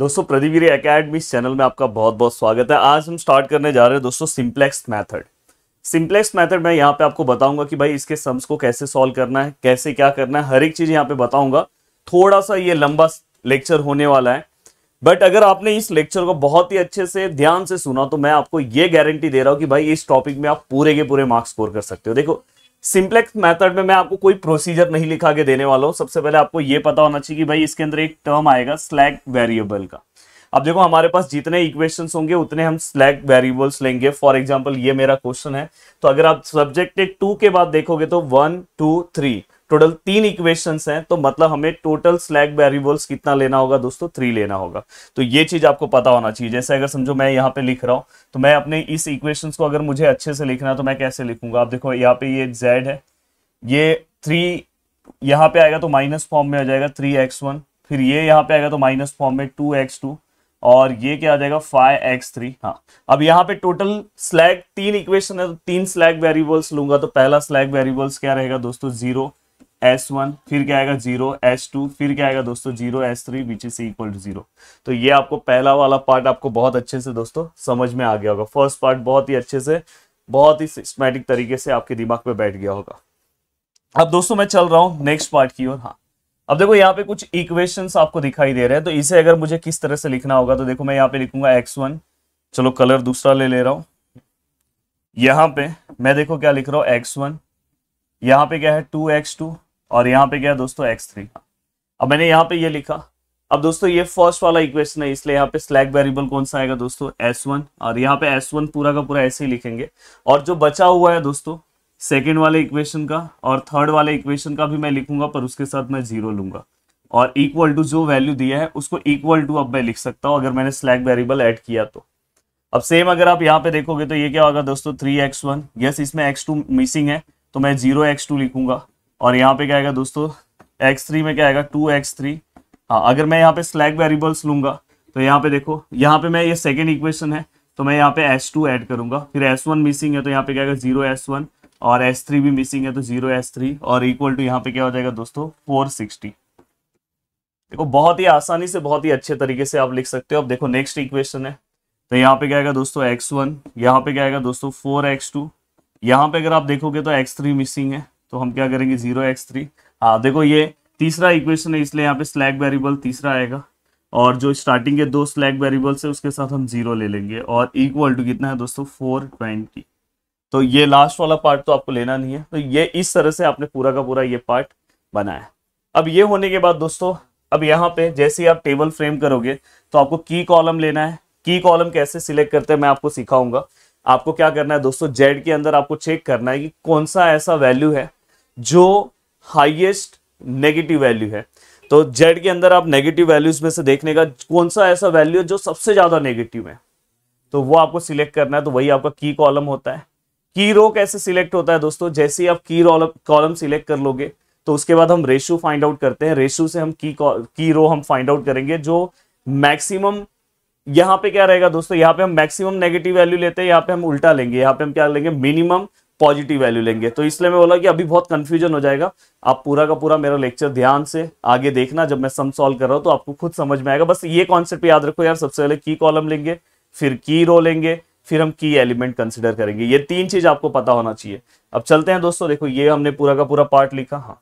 दोस्तों प्रदीपगिरी academy channel में आपका बहुत बहुत स्वागत है। आज हम स्टार्ट करने जा रहे हैं दोस्तों सिंप्लेक्स मेथड सिंप्लेक्स मेथड मैं यहाँ पे आपको बताऊँगा कि भाई इसके सम्स को कैसे सॉल्व करना है, कैसे क्या करना है। हर एक चीज़ यहाँ पे बताऊँगा। थोड़ा सा ये लंबा लेक्चर होने वाला है। बट अगर आपने इस लेक्चर को बहुत ही अच्छे से ध्यान से सुना तो मैं आपको ये गारंटी दे रहा हूँ कि भाई इस टॉपिक में आप पूरे के पूरे मार्क्स स्कोर कर सकते हो। देखो सिंप्लेक्स मेथड में मैं आपको कोई प्रोसीजर नहीं लिखा के देने वाला हूँ। सबसे पहले आपको ये पता होना चाहिए कि भाई इसके अंदर एक टर्म आएगा स्लैग वेरिएबल का। अब देखो, हमारे पास जितने इक्वेशन होंगे, उतने हम स्लैग वेरिएबल्स लेंगे। फॉर एग्ज़ाम्पल ये मेरा क्वेश्चन है। तो अगर आप सब्जेक्ट टू के बाद देखोगे तो वन, टू, थ्री। टोटल तीन इक्वेशंस हैं तो मतलब हमें टोटल स्लैग वेरिएबल्स कितना लेना होगा दोस्तों? थ्री लेना होगा। तो ये चीज़ आपको पता होना चाहिए। जैसे अगर समझो मैं यहाँ पे लिख रहा हूँ तो मैं अपने इस इक्वेशंस को अगर मुझे अच्छे से लिखना है तो मैं कैसे लिखूँगा? आप देखो, यहाँ पे ये जेड है, ये थ्री यहाँ पे आएगा तो माइनस फॉर्म में आ जाएगा थ्री एक्स वन फिर ये यहाँ पे आएगा तो माइनस फॉर्म में टू एक्स टू और ये क्या आ जाएगा? फाइव एक्स थ्री हाँ। अब यहाँ पे टोटल स्लैग तीन इक्वेशन है तो तीन स्लैग वेरिएबल्स लूँगा तो पहला स्लैग वेरिएबल्स क्या रहेगा दोस्तों? ज़ीरो एस वन फिर क्या आएगा ज़ीरो एस टू फिर क्या आएगा दोस्तों zero S three which is equal to zero तो ये आपको पहला वाला पार्ट आपको बहुत अच्छे से दोस्तों समझ में आ गया होगा। फ़र्स्ट पार्ट बहुत ही अच्छे से, बहुत ही सिस्टमेटिक तरीके से आपके दिमाग में बैठ गया होगा। अब दोस्तों मैं चल रहा हूँ नेक्स्ट पार्ट की ओर। हाँ। अब देखो यहाँ पे कुछ इक्वेशन आपको दिखाई दे रहे हैं तो इसे अगर मुझे किस तरह से लिखना होगा तो देखो मैं यहाँ पे लिखूँगा एक्स वन चलो कलर दूसरा ले ले रहा हूँ। यहाँ पे मैं देखो क्या लिख रहा हूँ एक्स वन यहाँ पे क्या है टू एक्स टू और यहाँ पे क्या दोस्तों एक्स थ्री अब मैंने यहाँ पे ये यह लिखा। अब दोस्तों ये फ़र्स्ट वाला इक्वेशन है, इसलिए यहाँ पे स्लैग वेरिएबल कौन सा आएगा दोस्तों? एस वन और यहाँ पे एस वन पूरा का पूरा ऐसे ही लिखेंगे। और जो बचा हुआ है दोस्तों सेकेंड वाले इक्वेशन का और थर्ड वाले इक्वेशन का भी मैं लिखूँगा, पर उसके साथ मैं ज़ीरो लूँगा। और इक्वल टू जो वैल्यू दिया है, उसको इक्वल टू अब मैं लिख सकता हूँ, अगर मैंने स्लैग वेरिएबल ऐड किया तो। अब सेम अगर आप यहाँ पे देखोगे तो ये क्या होगा दोस्तों? थ्री एक्स वन यस इसमें एक्स टू मिसिंग है तो मैं ज़ीरो एक्स टू लिखूँगा। और यहाँ पे क्या आएगा दोस्तों एक्स थ्री में क्या आएगा टू एक्स थ्री हाँ अगर मैं यहाँ पे स्लैग वेरिएबल्स लूँगा तो यहाँ पे देखो यहाँ पे मैं ये सेकेंड इक्वेशन है तो मैं यहाँ पे एस टू एड करूँगा फिर एस वन मिसिंग है तो यहाँ पे क्या आएगा ज़ीरो एस वन और एस थ्री भी मिसिंग है तो ज़ीरो एस थ्री और इक्वल टू यहाँ पे क्या हो जाएगा दोस्तों फोर सिक्सटी देखो बहुत ही आसानी से बहुत ही अच्छे तरीके से आप लिख सकते हो अब देखो नेक्स्ट इक्वेशन है तो यहाँ पे क्या आएगा दोस्तों एक्स वन यहाँ पे क्या आएगा दोस्तों फोर एक्स टू यहाँ पे अगर आप देखोगे तो एक्स थ्री मिसिंग है तो हम क्या करेंगे? ज़ीरो एक्स थ्री हाँ देखो ये तीसरा इक्वेशन है, इसलिए यहाँ पे स्लैग वेरिएबल तीसरा आएगा। और जो स्टार्टिंग के दो स्लैग वेरिएबल्स है, उसके साथ हम ज़ीरो ले लेंगे। और इक्वल टू कितना है दोस्तों? फोर ट्वेंटी तो ये लास्ट वाला पार्ट तो आपको लेना नहीं है। तो ये इस तरह से आपने पूरा का पूरा ये पार्ट बनाया। अब ये होने के बाद दोस्तों, अब यहाँ पे जैसे आप टेबल फ्रेम करोगे तो आपको की कॉलम लेना है। की कॉलम कैसे सिलेक्ट करते हैं, मैं आपको सिखाऊँगा। आपको क्या करना है दोस्तों जेड के अंदर आपको चेक करना है कि कौन सा ऐसा वैल्यू है जो हाईएस्ट नेगेटिव वैल्यू है। तो जेड के अंदर आप नेगेटिव वैल्यूज़ में से देखने का कौन सा ऐसा वैल्यू है जो सबसे ज़्यादा नेगेटिव है? तो वो आपको सिलेक्ट करना है तो वही आपका की कॉलम होता है। की रो कैसे सिलेक्ट होता है दोस्तों? जैसे ही आप की कॉलम सिलेक्ट कर लोगे तो उसके बाद हम रेशू फाइंड आउट करते हैं। रेशू से हम की की रो हम फाइंड आउट करेंगे, जो मैक्सिमम यहाँ पे क्या रहेगा दोस्तों? यहाँ पे हम मैक्सिमम नेगेटिव वैल्यू लेते हैं, यहाँ पे हम उल्टा लेंगे। यहाँ पे हम क्या लेंगे? मिनिमम पॉजिटिव वैल्यू लेंगे। तो इसलिए मैं बोला कि अभी बहुत कंफ्यूजन हो जाएगा। आप पूरा का पूरा मेरा लेक्चर ध्यान से आगे देखना। जब मैं सम सॉल्व कर रहा हूँ तो आपको खुद समझ में आएगा। बस ये कॉन्सेप्ट याद रखो यार, सबसे पहले की कॉलम लेंगे, फिर की रो लेंगे, फिर हम की एलिमेंट कंसिडर करेंगे। ये तीन चीज़ आपको पता होना चाहिए। अब चलते हैं दोस्तों, देखो ये हमने पूरा का पूरा पार्ट लिखा। हाँ।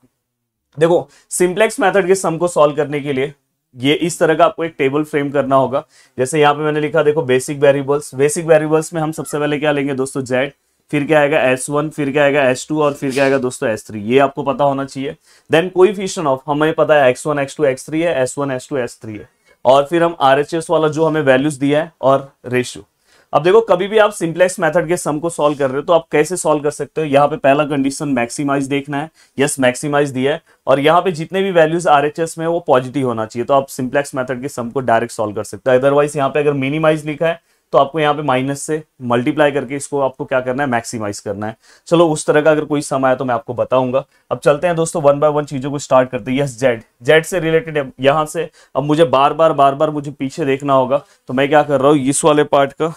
देखो सिंप्लेक्स मेथड के सम को सॉल्व करने के लिए ये इस तरह का आपको एक टेबल फ्रेम करना होगा। जैसे यहाँ पे मैंने लिखा, देखो बेसिक वेरिएबल्स बेसिक वेरिएबल्स में हम सबसे पहले क्या लेंगे दोस्तों? जेड फिर क्या आएगा एस वन फिर क्या आएगा एस टू और फिर क्या आएगा दोस्तों एस थ्री ये आपको पता होना चाहिए। देन कोई फिशन ऑफ़ हमें पता है x one x two x three है। S one S two S three है। और फिर हम RHS वाला जो हमें वैल्यूज़ दिया है और रेशियो अब देखो, कभी भी आप सिंप्लेक्स मेथड के सम को सॉल्व कर रहे हो तो आप कैसे सॉल्व कर सकते हो? यहाँ पे पहला कंडीशन मैक्सिमाइज देखना है। यस मैक्सिमाइज दिया है। और यहाँ पे जितने भी वैल्यूज़ आरएचएस में वो पॉजिटिव होना चाहिए। तो आप सिंप्लेक्स मेथड के सम को डायरेक्ट सॉल्व कर सकते हो। अदरवाइज़ यहाँ पे अगर मिनिमाइज लिखा है तो आपको यहाँ पे माइनस से मल्टीप्लाई करके इसको आपको क्या करना है? मैक्सिमाइज करना है। चलो, उस तरह का अगर कोई सम आया तो मैं आपको बताऊँगा। अब चलते हैं दोस्तों वन बाय वन चीज़ों को स्टार्ट करते हैं। यस जेड जेड से रिलेटेड यहाँ से। अब मुझे बार बार बार बार मुझे पीछे देखना होगा। तो मैं क्या कर रहा हूँ? इस वाले पार्ट का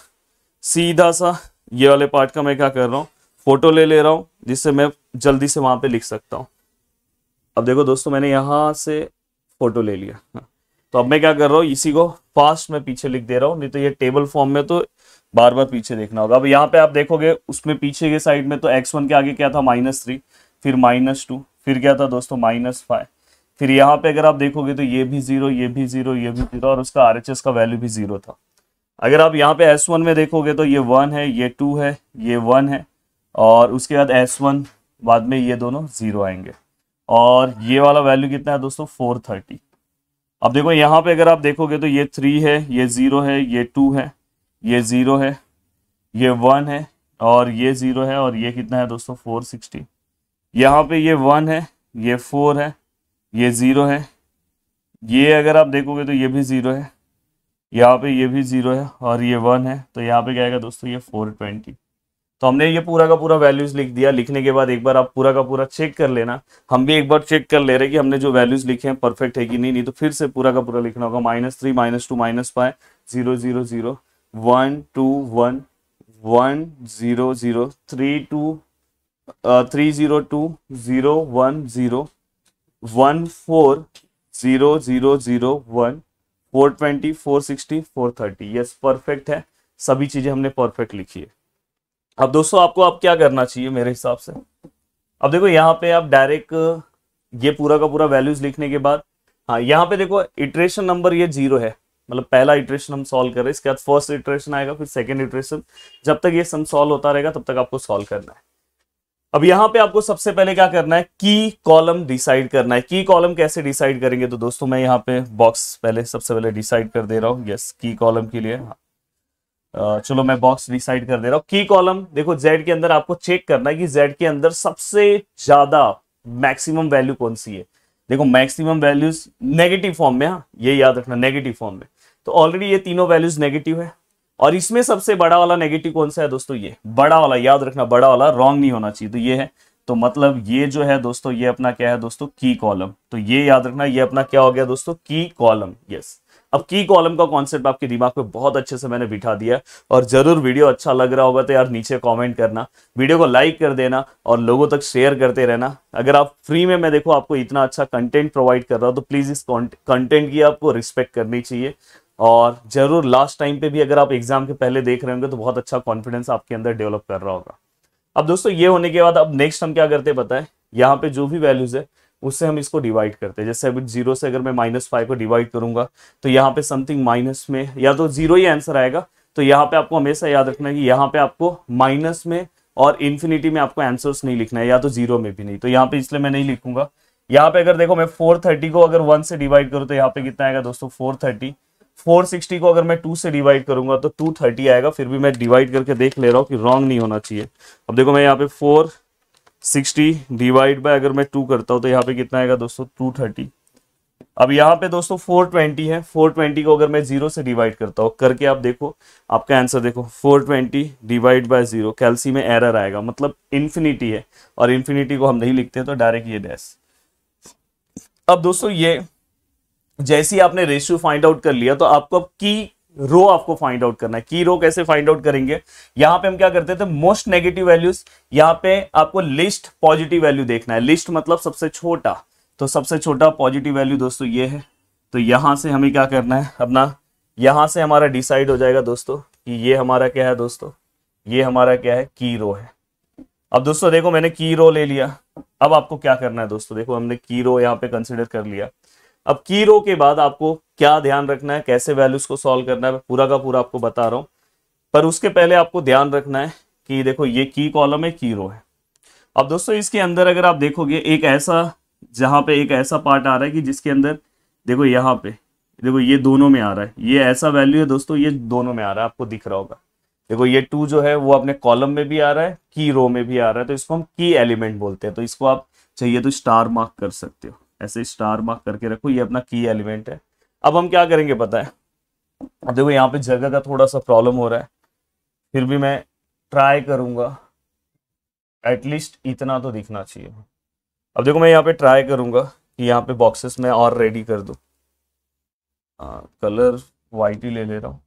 सीधा सा, ये वाले पार्ट का मैं क्या कर रहा हूँ? फ़ोटो ले ले रहा हूँ, जिससे मैं जल्दी से वहाँ पे लिख सकता हूँ। अब देखो दोस्तों, मैंने यहाँ से फ़ोटो ले लिया। हाँ। तो अब मैं क्या कर रहा हूँ? इसी को फास्ट में पीछे लिख दे रहा हूँ, नहीं तो ये टेबल फॉर्म में तो बार बार पीछे देखना होगा। अब यहाँ पे आप देखोगे, उसमें पीछे के साइड में तो एक्स वन के आगे क्या था? माइनस थ्री फिर माइनस टू फिर क्या था दोस्तों? माइनस फाइव फिर यहाँ पे अगर आप देखोगे तो ये भी ज़ीरो ये भी ज़ीरो ये भी ज़ीरो और उसका आर का वैल्यू भी ज़ीरो था। अगर आप यहाँ पे एस वन में देखोगे तो ये वन है, ये टू है, ये वन है, और उसके बाद एस वन बाद में ये दोनों ज़ीरो आएँगे। और ये वाला वैल्यू कितना है दोस्तों? फोर थर्टी अब देखो, यहाँ पे अगर आप देखोगे तो ये थ्री है, ये ज़ीरो है, ये टू है, ये ज़ीरो है, ये वन है और ये ज़ीरो है और ये कितना है दोस्तों? फोर सिक्सटी यहाँ पे ये वन है, ये फोर है, ये ज़ीरो है. ये अगर आप देखोगे तो ये भी ज़ीरो है, यहाँ पे ये भी ज़ीरो है और ये वन है. तो यहाँ पे क्या आएगा दोस्तों? ये फोर ट्वेंटी तो हमने ये पूरा का पूरा वैल्यूज़ लिख दिया। लिखने के बाद एक बार आप पूरा का पूरा चेक कर लेना। हम भी एक बार चेक कर ले रहे कि हमने जो वैल्यूज़ लिखे हैं परफेक्ट है कि नहीं। नहीं तो फिर से पूरा का पूरा लिखना होगा। Minus three minus two minus five zero zero zero one two one one zero zero three two three zero two zero one zero one four zero zero zero one four twenty four sixty four thirty yes perfect है। सभी चीज़ें हमने perfect लिखी है। अब दोस्तों, आपको अब क्या करना चाहिए मेरे हिसाब से? अब देखो, यहाँ पे आप डायरेक्ट ये पूरा का पूरा वैल्यूज़ लिखने के बाद हाँ यहाँ पे देखो इटरेशन नंबर ये ज़ीरो है। मतलब पहला इटरेशन हम सॉल्व कर रहे हैं, इसके बाद फ़र्स्ट इटरेशन आएगा, फिर सेकेंड इटरेशन जब तक ये सम सॉल्व होता रहेगा, तब तक आपको सॉल्व करना है। अब यहाँ पे आपको सबसे पहले क्या करना है? की कॉलम डिसाइड करना है। की कॉलम कैसे डिसाइड करेंगे? तो दोस्तों, मैं यहाँ पे बॉक्स पहले सबसे पहले डिसाइड कर दे रहा हूँ। यस की कॉलम के लिए। चलो मैं बॉक्स डिसाइड कर दे रहा हूँ। की कॉलम देखो जेड के अंदर आपको चेक करना है कि जेड के अंदर सबसे ज़्यादा मैक्सिमम वैल्यू कौन सी है। देखो मैक्सिमम वैल्यूज़ नेगेटिव फॉर्म में हाँ ये याद रखना नेगेटिव फॉर्म में। तो ऑलरेडी ये तीनों वैल्यूज़ नेगेटिव है। और इसमें सबसे बड़ा वाला नेगेटिव कौन सा है दोस्तों? ये, बड़ा वाला, याद रखना, बड़ा वाला रॉन्ग नहीं होना चाहिए। तो ये है तो मतलब ये जो है दोस्तों, ये अपना क्या है दोस्तों? की कॉलम तो ये याद रखना, ये अपना क्या हो गया दोस्तों? की कॉलम यस अब की कॉलम का कॉन्सेप्ट आपके दिमाग में बहुत अच्छे से मैंने बिठा दिया और ज़रूर वीडियो अच्छा लग रहा होगा तो यार नीचे कमेंट करना। वीडियो को लाइक कर देना और लोगों तक शेयर करते रहना। अगर आप फ्री में, मैं देखो आपको इतना अच्छा कंटेंट प्रोवाइड कर रहा हूँ तो प्लीज़ इस कंटेंट की आपको रिस्पेक्ट करनी चाहिए। और ज़रूर लास्ट टाइम पे भी अगर आप एग्ज़ाम के पहले देख रहे होंगे तो बहुत अच्छा कॉन्फिडेंस आपके अंदर डेवलप कर रहा होगा। अब दोस्तों, ये होने के बाद अब नेक्स्ट हम क्या करते बताए यहाँ पे जो भी वैल्यूज़ है उससे हम इसको डिवाइड करते हैं। जैसे अभी ज़ीरो से अगर मैं माइनस फाइव को डिवाइड करूँगा तो यहाँ पे समथिंग माइनस में, या तो ज़ीरो ही आंसर आएगा तो यहाँ पे आपको हमेशा याद रखना है कि यहाँ पे आपको माइनस में और इन्फिनिटी में आपको आंसर्स नहीं लिखना है, या तो ज़ीरो में भी नहीं। तो यहाँ पे इसलिए मैं नहीं लिखूँगा। यहाँ पे अगर देखो मैं फोर थर्टी को अगर वन से डिवाइड करूँ तो यहाँ पे कितना आएगा दोस्तों? फोर थर्टी फोर सिक्सटी को अगर मैं टू से डिवाइड करूँगा तो टू थर्टी आएगा, फिर भी मैं डिवाइड करके देख ले रहा हूँ कि रॉन्ग नहीं होना चाहिए। अब देखो मैं यहाँ पे फोर सिक्सटी डिवाइड बाय अगर मैं टू करता हूँ तो यहाँ पे कितना आएगा दोस्तों? Two thirty. अब यहाँ पे दोस्तों फोर ट्वेंटी है। फोर ट्वेंटी को अगर मैं ज़ीरो से डिवाइड करता हूँ, करके आप देखो, आपका आंसर देखो, four twenty divide by zero, calci में एरर आएगा। मतलब इन्फिनिटी है, और इन्फिनिटी को हम नहीं लिखते तो डायरेक्ट ये डैश अब दोस्तों ये, जैसे आपने रेशियो फाइंड आउट कर लिया तो आपको अब की रो आपको फाइंड आउट करना है। की रो कैसे फाइंड आउट करेंगे? यहाँ पे हम क्या करते थे? मोस्ट नेगेटिव वैल्यूज़ यहाँ पे आपको लिस्ट पॉजिटिव वैल्यू देखना है। लिस्ट मतलब सबसे छोटा। तो सबसे छोटा पॉजिटिव वैल्यू दोस्तों ये है। तो यहाँ से हमें क्या करना है? अपना यहाँ से हमारा डिसाइड हो जाएगा दोस्तों कि ये हमारा क्या है दोस्तों? ये हमारा क्या है? की रो है। अब दोस्तों देखो मैंने की रो ले लिया। अब आपको क्या करना है दोस्तों? देखो हमने की रो यहाँ पे कंसिडर कर लिया। अब की रो के बाद आपको क्या ध्यान रखना है, कैसे वैल्यूज़ को सॉल्व करना है पूरा का पूरा आपको बता रहा हूँ। पर उसके पहले आपको ध्यान रखना है कि देखो, ये की कॉलम है की रो है। अब दोस्तों, इसके अंदर अगर आप देखोगे, एक ऐसा, जहाँ पे एक ऐसा पार्ट आ रहा है कि जिसके अंदर, देखो यहाँ पे, देखो ये दोनों में आ रहा है। ये ऐसा वैल्यू है दोस्तों, ये दोनों में आ रहा है, आपको दिख रहा होगा। देखो, ये टू जो है, वो अपने कॉलम में भी आ रहा है की रो में भी आ रहा है तो इसको हम की एलिमेंट बोलते हैं। तो इसको आप चाहिए तो स्टार मार्क कर सकते हो। ऐसे स्टार मार्क करके रखो, ये अपना की एलिमेंट है। अब हम क्या करेंगे पता है? देखो यहाँ पे जगह का थोड़ा सा प्रॉब्लम हो रहा है। फिर भी मैं ट्राई करूँगा। एटलीस्ट इतना तो दिखना चाहिए। अब देखो मैं यहाँ पे ट्राई करूँगा कि यहाँ पे बॉक्सेस में और रेडी कर दू। कलर वाइट ही ले ले रहा हूँ।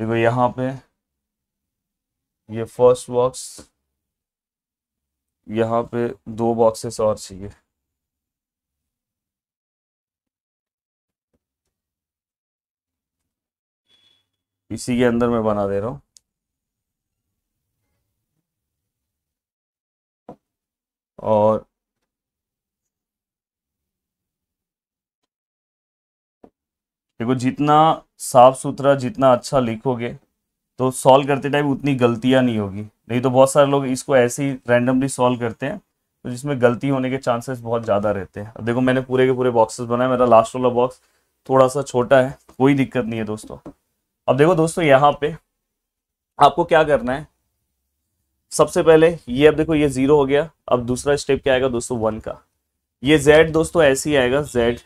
देखो यहाँ पे ये फ़र्स्ट बॉक्स यहाँ पे दो बॉक्सेस और चाहिए। इसी के अंदर मैं बना दे रहा हूँ। और देखो, जितना साफ़ सुथरा, जितना अच्छा लिखोगे तो सॉल्व करते टाइम उतनी गलतियाँ नहीं होगी। नहीं तो बहुत सारे लोग इसको ऐसे ही रैंडमली सॉल्व करते हैं तो जिसमें गलती होने के चांसेस बहुत ज़्यादा रहते हैं। अब देखो मैंने पूरे के पूरे बॉक्सेस बनाए, मेरा लास्ट वाला बॉक्स थोड़ा सा छोटा है, कोई दिक्कत नहीं है दोस्तों। अब देखो दोस्तों यहाँ पे आपको क्या करना है? सबसे पहले ये अब देखो ये ज़ीरो हो गया, अब दूसरा स्टेप क्या आएगा दोस्तों? वन का। ये जेड दोस्तों ऐसे ही आएगा जेड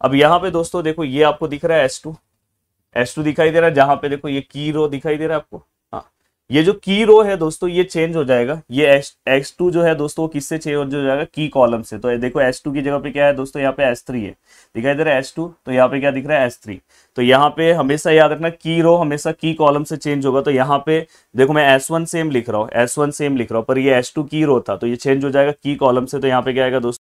अब यहाँ पे दोस्तों देखो ये आपको दिख रहा है एस टू एस टू दिखाई दे रहा है, जहाँ पे देखो ये की रो दिखाई दे रहा है आपको। हाँ ये जो की रो है दोस्तों, ये चेंज हो जाएगा। ये एस टू जो है दोस्तों किससे चेंज हो जाएगा? की कॉलम से। तो देखो एस टू की जगह पे क्या है दोस्तों, यहाँ पे एस थ्री है। दिखाई दे रहा है एस टू तो यहाँ पे क्या दिख रहा है? एस थ्री तो यहाँ पे हमेशा याद रखना की रो हमेशा की कॉलम से चेंज होगा। तो यहाँ पे देखो, मैं एस वन सेम लिख रहा हूँ एस वन सेम लिख रहा हूँ, पर ये एस टू की रो था तो ये चेंज हो जाएगा की कॉलम से तो यहाँ पे क्या आएगा दोस्तों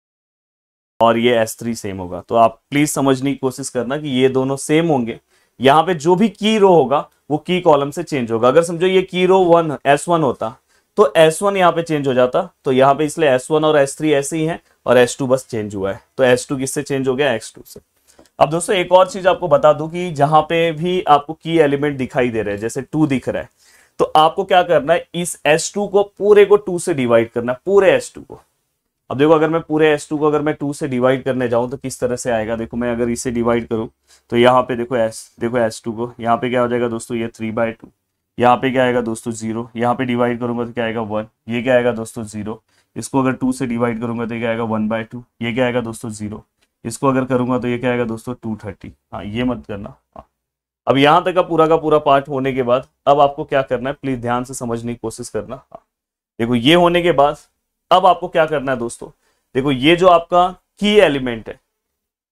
और ये एस थ्री सेम होगा। तो आप प्लीज़ समझने की कोशिश करना कि ये दोनों सेम होंगे। यहाँ पे जो भी की रो होगा, वो की कॉलम से चेंज होगा। अगर समझो ये की रो वन एस वन होता तो एस वन यहाँ पे चेंज हो जाता। तो यहाँ पे इसलिए एस वन और एस थ्री ऐसे ही है और एस टू बस चेंज हुआ है। तो एस टू किससे चेंज हो गया? एक्स टू से। अब दोस्तों, एक और चीज़ आपको बता दूँ कि जहाँ पे भी आपको की एलिमेंट दिखाई दे रहे हैं, जैसे टू दिख रहा है। तो आपको क्या करना है, इस एस टू को, पूरे को टू से डिवाइड करना है, पूरे एस टू को। अब देखो, अगर मैं पूरे एस टू को अगर मैं टू से डिवाइड करने जाऊँ तो किस तरह से आएगा? देखो, मैं अगर इसे डिवाइड करूँ तो यहाँ पे देखो एस देखो एस टू को, यहाँ पे क्या हो जाएगा दोस्तों? ये थ्री बाय टू यहाँ पे क्या आएगा दोस्तों? ज़ीरो यहाँ पे डिवाइड करूँगा तो क्या आएगा? वन ये क्या आएगा दोस्तों? ज़ीरो इसको अगर टू से डिवाइड करूँगा तो क्या आएगा? वन बाय टू ये क्या आएगा दोस्तों? ज़ीरो इसको अगर करूँगा तो ये क्या आएगा दोस्तों? टू थर्टी हाँ ये मत करना. हाँ. अब यहाँ तक का पूरा का पूरा पार्ट होने के बाद, अब आपको क्या करना है? प्लीज़ ध्यान से समझने की कोशिश करना. हाँ. देखो, ये होने के बाद अब आपको क्या करना है दोस्तों? देखो, ये जो आपका की एलिमेंट है,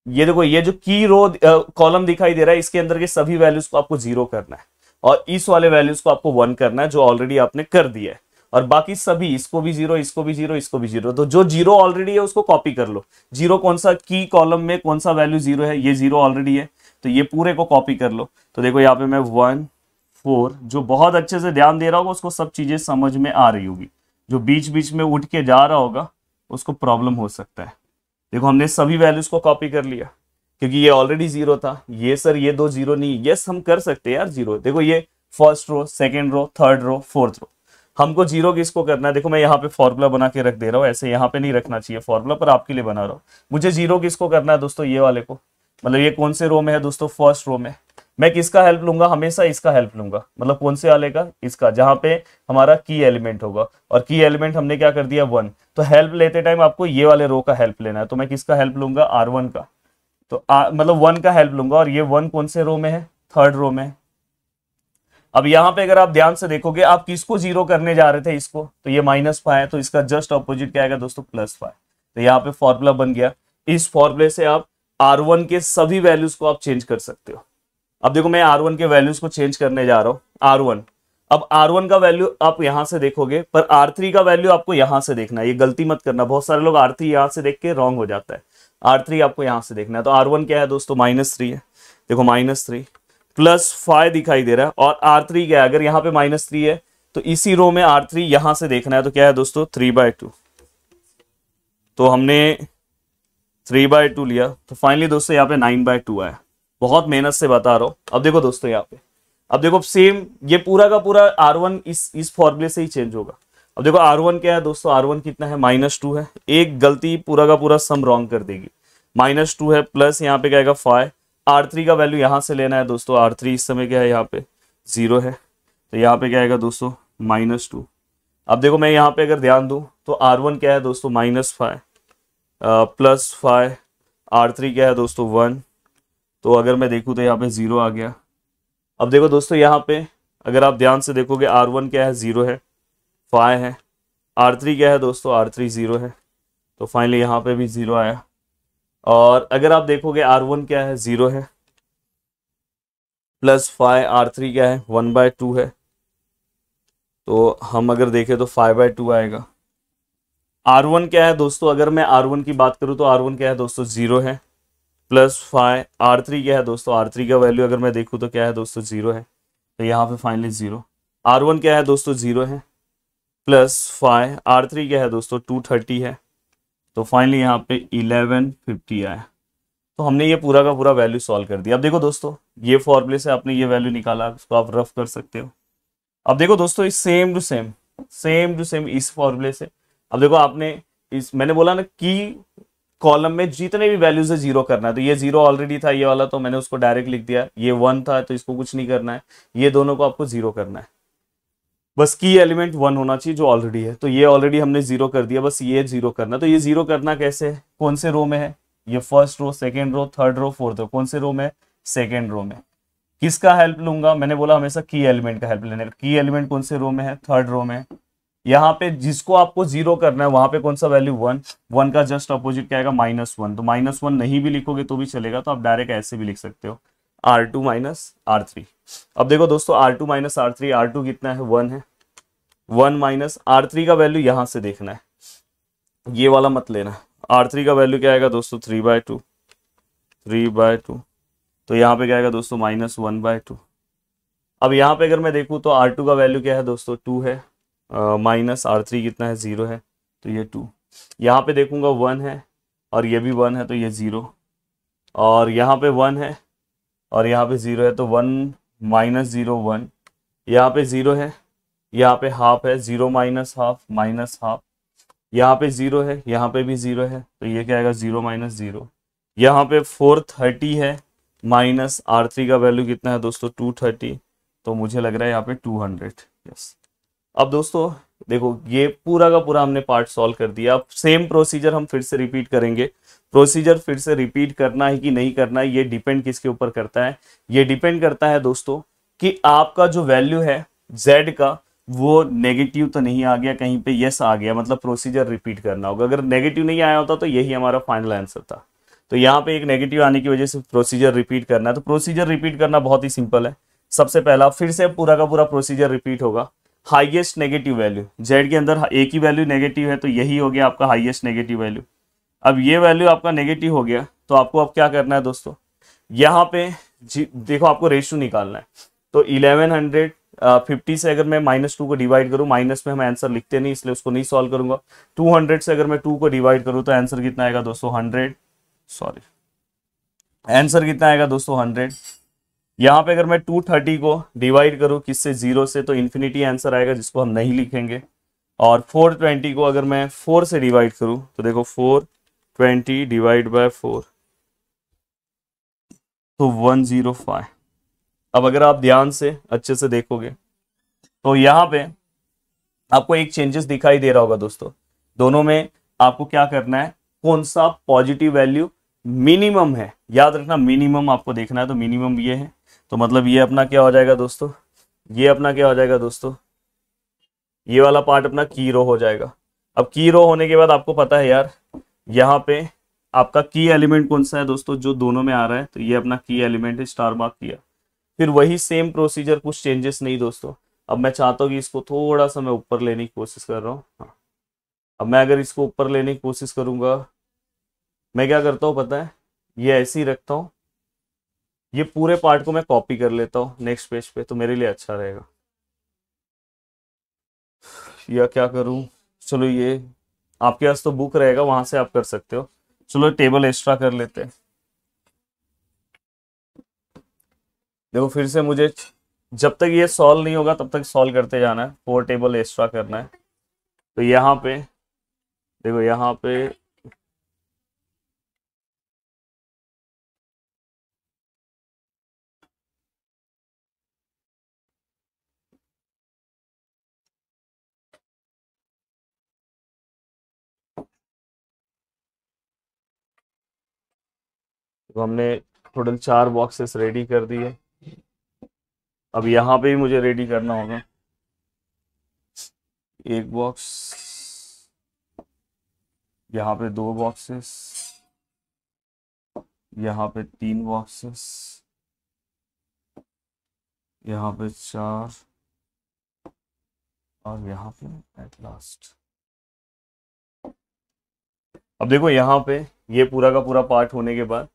ये देखो, ये जो की रो कॉलम दिखाई दे रहा है, इसके अंदर के सभी वैल्यूज़ को आपको ज़ीरो करना है और इस वाले वैल्यूज़ को आपको वन करना है, जो ऑलरेडी आपने कर दिया है। और बाकी सभी, इसको भी ज़ीरो इसको भी ज़ीरो इसको भी ज़ीरो तो जो ज़ीरो ऑलरेडी है, उसको कॉपी कर लो। ज़ीरो कौन सा की कॉलम में, कौन सा वैल्यू ज़ीरो है, ये ज़ीरो ऑलरेडी है तो ये पूरे को कॉपी कर लो। तो देखो, यहाँ पे मैं वन फोर जो बहुत अच्छे से ध्यान दे रहा होगा, उसको सब चीज़ें समझ में आ रही होगी। जो बीच बीच में उठ के जा रहा होगा, उसको प्रॉब्लम हो सकता है। देखो, हमने सभी वैल्यूज़ को कॉपी कर लिया, क्योंकि ये ऑलरेडी ज़ीरो था। ये सर ये दो ज़ीरो नहीं यस हम कर सकते हैं यार ज़ीरो देखो, ये first row second row third row fourth row हमको ज़ीरो किसको करना है? देखो, मैं यहाँ पे फॉर्मूला बना के रख दे रहा हूँ, ऐसे यहाँ पे नहीं रखना चाहिए फॉर्मूला पर आपके लिए बना रहा हूँ। मुझे ज़ीरो किसको करना है दोस्तों? ये वाले को। मतलब ये कौन से रो में है दोस्तों? फ़र्स्ट रो में। मैं किसका हेल्प लूँगा? हमेशा इसका हेल्प लूँगा। मतलब कौन से वाले का? इसका जहाँ पे हमारा की एलिमेंट होगा। और की एलिमेंट हमने क्या कर दिया? वन तो हेल्प लेते टाइम आपको ये वाले रो का हेल्प लेना है। तो मैं किसका हेल्प लूँगा? आर वन का। तो आ, मतलब वन का हेल्प लूँगा। और ये वन कौन से रो में है? थर्ड रो में। अब यहाँ पे अगर आप ध्यान से देखोगे आप किसको ज़ीरो करने जा रहे थे इसको? तो ये माइनस फाइव है। तो इसका जस्ट ऑपोजिट क्या आएगा दोस्तों? प्लस फाइव तो यहाँ पे फॉर्मूला बन गया। इस फॉर्मूले से आप आर वन के सभी वैल्यूज़ को आप चेंज कर सकते हो। अब देखो मैं आर वन के वैल्यूज़ को चेंज करने जा रहा हूँ। आर वन अब आर वन का वैल्यू आप यहाँ से देखोगे, पर आर थ्री का वैल्यू आपको यहाँ से देखना है। ये गलती मत करना। बहुत सारे लोग आर थ्री यहाँ से देख के रॉन्ग हो जाता है। आर थ्री आपको यहाँ से देखना है। तो आर वन क्या है दोस्तों? माइनस थ्री है। देखो माइनस थ्री प्लस फाइव दिखाई दे रहा है। और आर थ्री क्या है? अगर यहाँ पे माइनस थ्री है तो इसी रो में आर थ्री यहाँ से देखना है। तो क्या है दोस्तों? थ्री बाय टू तो हमने थ्री बाय टू लिया। तो फाइनली दोस्तों यहाँ पे नाइन बाय टू आया। बहुत मेहनत से बता रहा हूँ। अब देखो दोस्तों यहाँ पे। अब देखो सेम ये पूरा का पूरा आर वन इस इस फॉर्मूले से ही चेंज होगा। अब देखो आर वन क्या है दोस्तों? आर वन कितना है? माइनस टू है। एक गलती पूरा का पूरा सम रॉन्ग कर देगी। माइनस टू है प्लस यहाँ पे क्या फाइव आर थ्री का वैल्यू यहाँ से लेना है दोस्तों। आर थ्री इस समय क्या है यहाँ पे? ज़ीरो है। तो यहाँ पे क्या आएगा दोस्तों? माइनस टू अब देखो मैं यहाँ पे अगर ध्यान दूँ तो आर वन क्या है दोस्तों? Minus five plus five R three क्या है दोस्तों? वन तो अगर मैं देखूँ तो यहाँ पे ज़ीरो आ गया। अब देखो दोस्तों, यहाँ पे अगर आप ध्यान से देखोगे आर वन क्या है? ज़ीरो है। फाइव है। आर थ्री क्या है दोस्तों? आर थ्री ज़ीरो है। तो फाइनली यहाँ पे भी ज़ीरो आया। और अगर आप देखोगे आर वन क्या है? ज़ीरो है। प्लस फाइव आर थ्री क्या है? वन बाय टू है। तो हम अगर देखें तो फाइव बाय टू आएगा। आर वन क्या है दोस्तों? अगर मैं आर वन की बात करूँ तो आर वन क्या है दोस्तों? ज़ीरो है। प्लस फाइव आर थ्री क्या है दोस्तों? आर थ्री का वैल्यू अगर मैं देखूँ तो क्या है दोस्तों? ज़ीरो है। तो यहाँ पे फाइनली ज़ीरो। आर वन क्या है दोस्तों? ज़ीरो है। प्लस फाइव आर थ्री क्या है दोस्तों? टू थर्टी है। तो फाइनली यहाँ पे इलेवन फिफ्टी आया। तो हमने ये पूरा का पूरा वैल्यू सॉल्व कर दिया। अब देखो दोस्तों, ये फॉर्मूले से आपने ये वैल्यू निकाला, उसको आप रफ कर सकते हो। अब देखो दोस्तों, इस same to same same to same इस फॉर्मूले से। अब देखो आपने इस, मैंने बोला ना कि कॉलम में जितने भी वैल्यूज़ है ज़ीरो करना है। तो ये ज़ीरो ऑलरेडी था, ये वाला तो मैंने उसको डायरेक्ट लिख दिया। ये वन था तो इसको कुछ नहीं करना है। ये दोनों को आपको ज़ीरो करना है। बस की एलिमेंट वन होना चाहिए जो ऑलरेडी है। तो ये ऑलरेडी हमने ज़ीरो कर दिया, बस ये ज़ीरो करना। तो ये ज़ीरो करना कैसे है? कौन से रो में है? ये first row second row third row fourth row कौन से रो में? सेकेंड रो में। किसका हेल्प लूँगा? मैंने बोला हमेशा की एलिमेंट का हेल्प लेने की। एलिमेंट कौन से रो में है? थर्ड रो में। यहाँ पे जिसको आपको ज़ीरो करना है, वहाँ पे कौन सा वैल्यू वन वन का जस्ट अपोजिट क्या आएगा? माइनस वन तो माइनस वन नहीं भी लिखोगे तो भी चलेगा तो आप डायरेक्ट ऐसे भी लिख सकते हो। R two minus R three अब देखो दोस्तों R two minus R three R two कितना है? वन है। वन माइनस आर थ्री का वैल्यू यहाँ से देखना है। ये वाला मत लेना। आर थ्री का वैल्यू क्या आएगा दोस्तों? Three by two three by two तो यहाँ पे क्या आएगा दोस्तों? माइनस वन बाय टू अब यहाँ पे अगर मैं देखूँ तो आर टू का वैल्यू क्या है दोस्तों? टू है। माइनस आर थ्री कितना है? ज़ीरो है तो ये टू यहाँ पे देखूँगा वन है, और ये भी वन है तो ये ज़ीरो. और यहाँ पे वन है, और यहाँ पे ज़ीरो है तो वन माइनस ज़ीरो वन यहाँ पे ज़ीरो है, यहाँ पे हाफ़ है, zero minus half minus half यहाँ पे ज़ीरो है, यहाँ पे भी ज़ीरो है तो ये क्या आएगा? Zero minus zero. यहाँ पे फोर थर्टी है माइनस आर थ्री का वैल्यू कितना है दोस्तों? टू थर्टी तो मुझे लग रहा है यहाँ पे टू हंड्रेड यस अब दोस्तों, देखो, ये पूरा का पूरा हमने पार्ट सॉल्व कर दिया। अब सेम प्रोसीजर हम फिर से रिपीट करेंगे। प्रोसीजर फिर से रिपीट करना है कि नहीं करना है, ये डिपेंड किसके ऊपर करता है? ये डिपेंड करता है दोस्तों कि आपका जो वैल्यू है जेड का, वो नेगेटिव तो नहीं आ गया कहीं पे यस आ गया। मतलब प्रोसीजर रिपीट करना होगा। अगर नेगेटिव नहीं आया होता तो यही हमारा फाइनल आंसर था। तो यहाँ पे एक नेगेटिव आने की वजह से प्रोसीजर रिपीट करना है। तो प्रोसीजर रिपीट करना बहुत ही सिंपल है। सबसे पहला, फिर से पूरा का पूरा प्रोसीजर रिपीट होगा। Highest negative value. जेड के अंदर एक ही वैल्यू नेगेटिव है तो यही हो गया आपका हाईएस्ट नेगेटिव वैल्यू। अब ये वैल्यू आपका नेगेटिव हो गया तो आपको अब क्या करना है दोस्तों? यहाँ पे देखो आपको रेशो निकालना है। तो इलेवन हंड्रेड फिफ्टी से अगर मैं माइनस टू को डिवाइड करूँ, माइनस में हम आंसर लिखते नहीं, इसलिए उसको नहीं सॉल्व करूँगा। टू हंड्रेड से अगर मैं टू को डिवाइड करूँ तो आंसर कितना आएगा दोस्तों? Hundred, sorry. आंसर कितना आएगा दोस्तों? हंड्रेड। यहाँ पे अगर मैं 230 को डिवाइड करूँ, किससे ज़ीरो से तो इन्फिनिटी आंसर आएगा, जिसको हम नहीं लिखेंगे। और 420 को अगर मैं 4 से डिवाइड करूँ तो देखो 420 डिवाइड बाय फोर तो 105 अब अगर आप ध्यान से, अच्छे से देखोगे तो यहाँ पे आपको एक चेंजेस दिखाई दे रहा होगा दोस्तों। दोनों में आपको क्या करना है, कौन सा पॉजिटिव वैल्यू मिनिमम है। याद रखना, मिनिमम आपको देखना है तो मिनिमम ये है। तो मतलब ये अपना क्या हो जाएगा दोस्तों? ये अपना क्या हो जाएगा दोस्तों? ये वाला पार्ट अपना की रो हो जाएगा। अब की रो होने के बाद आपको पता है यार, यहाँ पे आपका की एलिमेंट कौन सा है दोस्तों? जो दोनों में आ रहा है तो ये अपना की एलिमेंट है स्टार मार्क किया। फिर वही सेम प्रोसीजर कुछ चेंजेस नहीं दोस्तों। अब मैं चाहता हूँ कि इसको थोड़ा सा मैं ऊपर लेने की कोशिश कर रहा हूँ। हाँ। अब मैं अगर इसको ऊपर लेने की कोशिश करूँगा मैं क्या करता हूँ, पता है? ये ऐसे ही रखता हूँ। ये पूरे पार्ट को मैं कॉपी कर लेता हूँ नेक्स्ट पेज पे तो मेरे लिए अच्छा रहेगा। या क्या करूँ? चलो ये, आपके पास तो बुक रहेगा, वहाँ से आप कर सकते हो। चलो टेबल एक्स्ट्रा कर लेते हैं। देखो, फिर से मुझे जब तक ये सॉल्व नहीं होगा, तब तक सॉल्व करते जाना है। फोर टेबल एक्स्ट्रा करना है। तो यहाँ पे, देखो यहाँ पे तो हमने टोटल चार बॉक्सेस रेडी कर दिए। अब यहाँ पे भी मुझे रेडी करना होगा। एक बॉक्स यहाँ पे दो बॉक्सेस यहाँ पे तीन बॉक्सेस यहाँ पे चार, और यहाँ पे एट लास्ट अब देखो यहाँ पे ये पूरा का पूरा पार्ट होने के बाद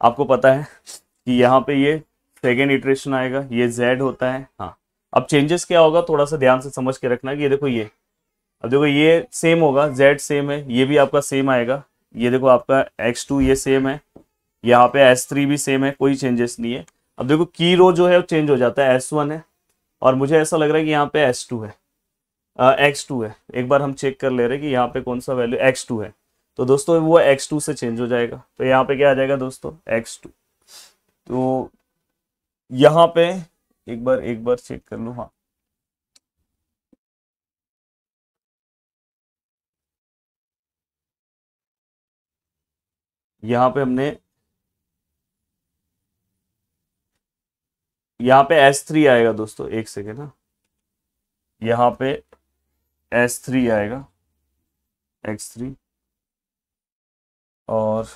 आपको पता है कि यहाँ पे ये सेकेंड इटरेशन आएगा, ये जेड होता है। हाँ। अब चेंजेस क्या होगा, थोड़ा सा ध्यान से समझ के रखना कि ये देखो ये। अब देखो ये सेम होगा जेड सेम है, ये भी आपका सेम आएगा। ये देखो आपका एक्स टू ये सेम है, यहाँ पे एस थ्री भी सेम है, कोई चेंजेस नहीं है। अब देखो की रो जो है वो चेंज हो जाता है एस वन है। और मुझे ऐसा लग रहा है कि यहाँ पे एस टू है। एक्स टू है। एक बार हम चेक कर ले रहे हैं कि यहाँ पे कौन सा वैल्यू एक्स टू है। तो दोस्तों, वो एक्स टू से चेंज हो जाएगा। तो यहाँ पे क्या आ जाएगा दोस्तों? एक्स टू तो यहाँ पे एक बार एक बार चेक कर लो हाँ। यहाँ पे हमने, यहाँ पे एस थ्री आएगा दोस्तों, एक सेकेंड ना यहाँ पे एस थ्री आएगा। एक्स थ्री और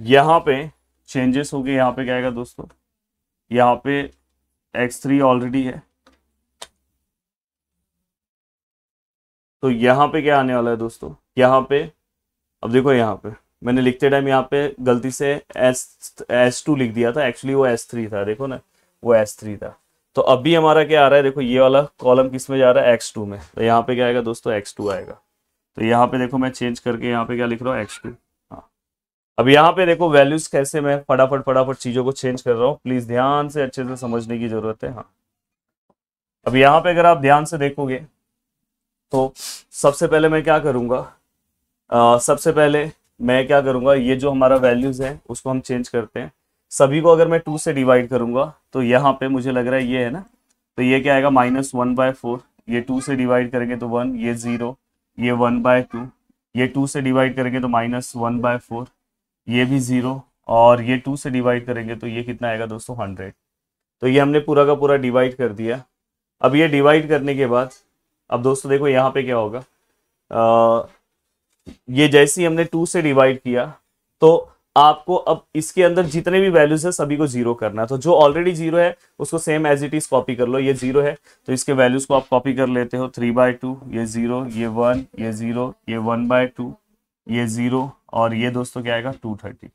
यहाँ पे चेंजेस हो गए, यहाँ पे क्या आएगा दोस्तों? यहाँ पे एक्स थ्री ऑलरेडी है। तो यहाँ पे क्या आने वाला है दोस्तों? यहाँ पे, अब देखो यहाँ पे, मैंने लिखते टाइम यहाँ पे गलती से एस एस टू लिख दिया था एक्चुअली वो एस थ्री था, देखो ना, वो एस थ्री था। तो अभी हमारा क्या आ रहा है? देखो, ये वाला कॉलम किसमें जा रहा है? एक्स टू में। तो यहाँ पे क्या आएगा दोस्तों? एक्स टू आएगा। तो यहाँ पे देखो, मैं चेंज करके यहाँ पे क्या लिख रहा हूँ? एक्स टू हाँ। अब यहाँ पे देखो वैल्यूज़ कैसे मैं फटाफट फटाफट चीज़ों को चेंज कर रहा हूँ। प्लीज़ ध्यान से अच्छे से समझने की ज़रूरत है। हाँ। अब यहाँ पे अगर आप ध्यान से देखोगे तो सबसे पहले मैं क्या करूँगा? सबसे पहले मैं क्या करूँगा? ये जो हमारा वैल्यूज़ है, उसको हम चेंज करते हैं। सभी को अगर मैं टू से डिवाइड करूँगा तो यहाँ पे मुझे लग रहा है ये है ना? तो ये क्या आएगा? माइनस वन बाय फोर ये टू से डिवाइड करेंगे तो वन ये ज़ीरो ये वन बाय टू ये टू से डिवाइड करेंगे तो माइनस वन बाय फोर ये भी ज़ीरो और ये टू से डिवाइड करेंगे तो ये कितना आएगा? दोस्तों हंड्रेड तो ये हमने पूरा का पूरा डिवाइड कर दिया। अब ये डिवाइड करने के बाद अब दोस्तों देखो यहाँ पे क्या होगा? आ, ये जैसे ही हमने टू से डिवाइड किया तो आपको अब इसके अंदर जितने भी वैल्यूज़ है, सभी को ज़ीरो करना है। तो जो ऑलरेडी ज़ीरो है, उसको same as it is copy कर लो। ये ज़ीरो है तो इसके वैल्यूज़ को आप कॉपी कर लेते हो। थ्री बाय टू ये ज़ीरो ये वन ये ज़ीरो ये वन बाय टू ये ज़ीरो और ये दोस्तों क्या आएगा? टू थर्टी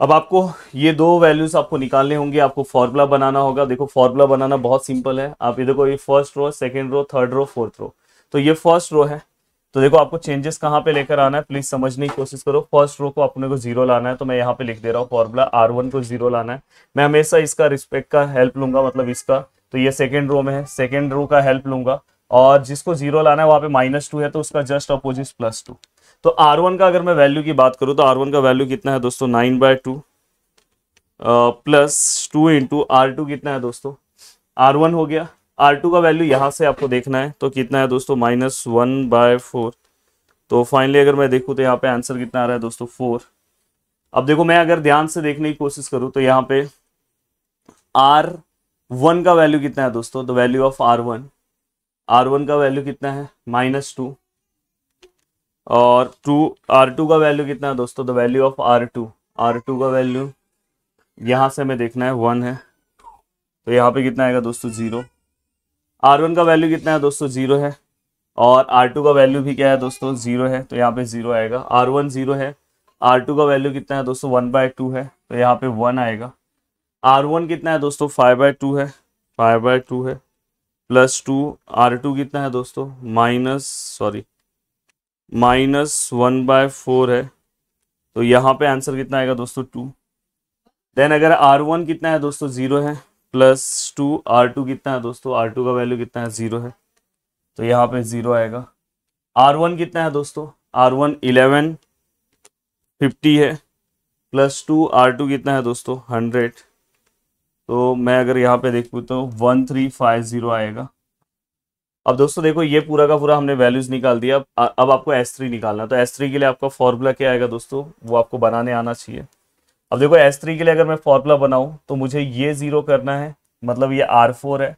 अब आपको ये दो वैल्यूज़ आपको निकालने होंगे। आपको फॉर्मूला बनाना होगा। देखो फॉर्मूला बनाना बहुत सिंपल है। आप ये देखो ये first row second row third row fourth row तो ये फ़र्स्ट रो है। तो देखो, आपको चेंजेस कहाँ पे लेकर आना है? प्लीज़ समझने की कोशिश करो। फ़र्स्ट रो को अपने को ज़ीरो लाना है तो मैं यहाँ पे लिख दे रहा हूँ फॉर्मूला आर वन को ज़ीरो लाना है। मैं हमेशा इसका रिस्पेक्ट का हेल्प लूँगा मतलब इसका। तो ये सेकेंड रो में है। सेकेंड रो का हेल्प लूँगा। और जिसको ज़ीरो लाना है, वहाँ पे माइनस टू है तो उसका जस्ट अपोजिट प्लस टू तो आर वन का अगर मैं वैल्यू की बात करूँ तो आर वन का वैल्यू कितना है दोस्तों? Nine by two plus two into R two कितना है दोस्तों? आर वन हो गया। आर का वैल्यू यहाँ से आपको देखना है तो कितना है दोस्तों? माइनस वन बाय फोर तो फाइनली अगर मैं देखूँ तो यहाँ पे आंसर कितना आ रहा है दोस्तों? फोर अब देखो, मैं अगर ध्यान से देखने की कोशिश करूँ तो यहाँ पे आर वन का वैल्यू कितना है दोस्तों? The value of R one R one का वैल्यू कितना है? माइनस टू और टू आर टू का वैल्यू कितना है दोस्तों? The value of R two R two का वैल्यू यहाँ से हमें देखना है वन है। तो यहाँ पे कितना आएगा दोस्तों? ज़ीरो आर वन का वैल्यू कितना है दोस्तों? ज़ीरो है। और आर टू का वैल्यू भी क्या है दोस्तों? ज़ीरो है। तो यहाँ पे ज़ीरो आएगा। आर वन ज़ीरो है। आर टू का वैल्यू कितना है दोस्तों? वन बाय टू है। तो यहाँ पे वन आएगा। आर वन कितना है दोस्तों? फाइव बाय टू है। फाइव बाय टू है। प्लस टू आर टू कितना है दोस्तों? Minus sorry minus one by four है। तो यहाँ पे आंसर कितना आएगा दोस्तों? टू देन अगर आर वन कितना है दोस्तों? ज़ीरो है। प्लस टू आर टू कितना है दोस्तों? आर टू का वैल्यू कितना है? ज़ीरो है। तो यहाँ पे ज़ीरो आएगा। आर वन कितना है दोस्तों? आर वन इलेवन फिफ्टी है। प्लस टू आर टू कितना है दोस्तों? हंड्रेड। तो मैं अगर यहाँ पे देखूँ तो वन थ्री फाइव ज़ीरो आएगा। अब दोस्तों देखो, ये पूरा का पूरा हमने वैल्यूज़ निकाल दिया। अब आपको एस थ्री निकालना तो एस थ्री के लिए आपका फॉर्मूला क्या आएगा दोस्तों? वो आपको बनाने आना चाहिए। अब देखो एस थ्री के लिए अगर मैं फॉर्मूला बनाऊँ तो मुझे ये ज़ीरो करना है मतलब ये आर फोर है।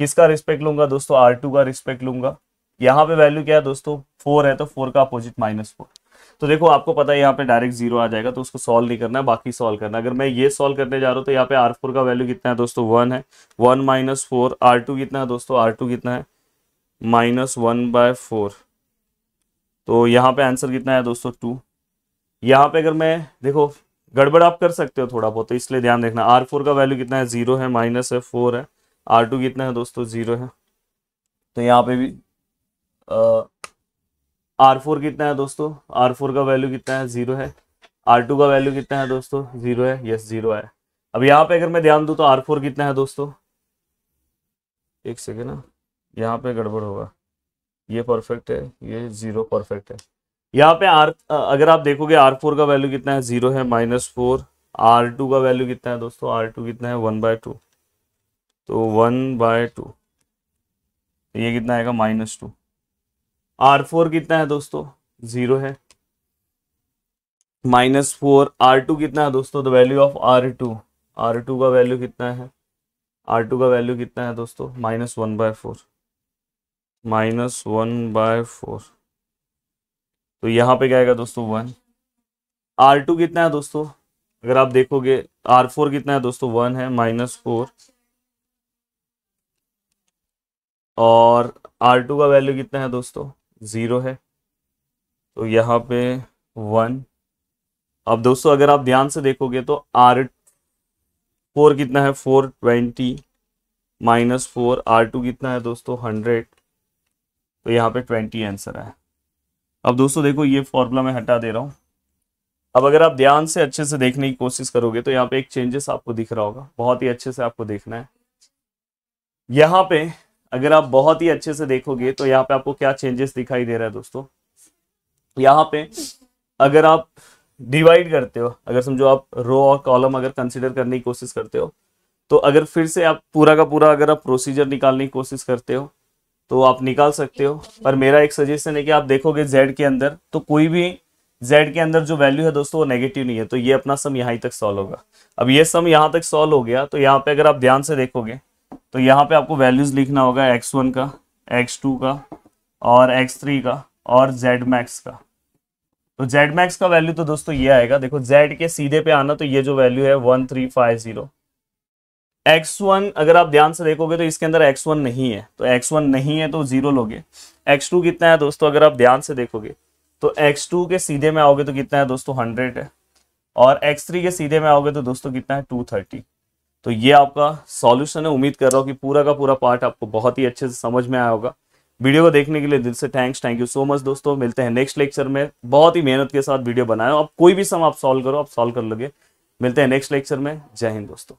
किसका रिस्पेक्ट लूँगा दोस्तों? आर टू का रिस्पेक्ट लूँगा। यहाँ पे वैल्यू क्या है दोस्तों? फोर है तो फोर का अपोजिट माइनस फोर तो देखो, आपको पता है यहाँ पे डायरेक्ट ज़ीरो आ जाएगा तो उसको सॉल्व नहीं करना है, बाकी सॉल्व करना अगर मैं ये सॉल्व करने जा रहा हूँ तो यहाँ पे आर फोर का वैल्यू कितना है दोस्तों? वन है। One minus four R two कितना है दोस्तों? आर टू कितना है? माइनस वन बाय फोर तो यहाँ पे आंसर कितना है दोस्तों? टू यहाँ पे अगर मैं, देखो गड़बड़ आप कर सकते हो थोड़ा बहुत तो इसलिए ध्यान देखना। आर फोर का वैल्यू कितना है? ज़ीरो है माइनस है फोर है। आर टू कितना है दोस्तों? ज़ीरो है। तो यहाँ पे भी आर फोर कितना है दोस्तों? आर फोर का वैल्यू कितना है? ज़ीरो है। आर टू का वैल्यू कितना है दोस्तों? ज़ीरो है। यस ज़ीरो है अब यहाँ पे अगर मैं ध्यान दूँ तो आर फोर कितना है दोस्तों? एक सेकेंड ना। यहाँ पे गड़बड़ होगा। ये परफेक्ट है, ये ज़ीरो परफेक्ट है। यहाँ पे आर अगर आप देखोगे आर फोर का वैल्यू कितना है? ज़ीरो है माइनस फोर आर टू का वैल्यू कितना है दोस्तों? आर टू कितना है? वन बाय टू तो वन बाय टू ये कितना आएगा? माइनस टू आर फोर कितना है दोस्तों? ज़ीरो है. माइनस फोर आर टू कितना है दोस्तों? The value of R two. R two का वैल्यू कितना है? आर टू का वैल्यू कितना है दोस्तों? Minus one by four minus one by four तो यहाँ पे क्या आएगा दोस्तों वन आर टू कितना है दोस्तों? अगर आप देखोगे आर फोर कितना है दोस्तों? वन है माइनस फोर और आर टू का वैल्यू कितना है दोस्तों? ज़ीरो है। तो यहाँ पे वन अब दोस्तों, अगर आप ध्यान से देखोगे तो आर फोर कितना है? Four twenty minus four R two कितना है दोस्तों? हंड्रेड तो यहाँ पे ट्वेंटी आंसर है। अब दोस्तों देखो, ये फॉर्मूला मैं हटा दे रहा हूँ। अब अगर आप ध्यान से अच्छे से देखने की कोशिश करोगे तो यहाँ पे एक चेंजेस आपको दिख रहा होगा। बहुत ही अच्छे से आपको देखना है। यहाँ पे अगर आप बहुत ही अच्छे से देखोगे तो यहाँ पे आपको क्या चेंजेस दिखाई दे रहा है दोस्तों? यहाँ पे अगर आप डिवाइड करते हो, अगर समझो आप रो और कॉलम अगर कंसिडर करने की कोशिश करते हो तो अगर फिर से आप पूरा का पूरा अगर आप प्रोसीजर निकालने की कोशिश करते हो तो आप निकाल सकते हो। पर मेरा एक सजेशन है कि आप देखोगे जेड के अंदर तो कोई भी जेड के अंदर जो वैल्यू है दोस्तों, वो नेगेटिव नहीं है। तो ये अपना सम यहाँ तक सॉल्व होगा। अब ये सम यहाँ तक सॉल्व हो गया तो यहाँ पे अगर आप ध्यान से देखोगे तो यहाँ पे आपको वैल्यूज़ लिखना होगा एक्स वन का एक्स टू का, और एक्स थ्री का, और जेड मैक्स का। तो जेड मैक्स का वैल्यू तो दोस्तों ये आएगा। देखो जेड के सीधे पे आना तो ये जो वैल्यू है one three five zero X one अगर आप ध्यान से देखोगे तो इसके अंदर एक्स वन नहीं है। तो एक्स वन नहीं है तो ज़ीरो लोगे। एक्स टू कितना है दोस्तों? अगर आप ध्यान से देखोगे तो एक्स टू के सीधे में आओगे तो कितना है दोस्तों? हंड्रेड है। और एक्स थ्री के सीधे में आओगे तो दोस्तों कितना है? टू थर्टी तो ये आपका सॉल्यूशन है। उम्मीद कर रहा हूँ कि पूरा का पूरा पार्ट आपको बहुत ही अच्छे से समझ में आया होगा। वीडियो को देखने के लिए दिल से thanks thank you so much दोस्तों। मिलते हैं नेक्स्ट लेक्चर में। बहुत ही मेहनत के साथ वीडियो बनाए आप कोई भी सम आप सॉल्व करो, आप सॉल्व कर लोगे। मिलते हैं नेक्स्ट लेक्चर में। जय हिंद दोस्तों।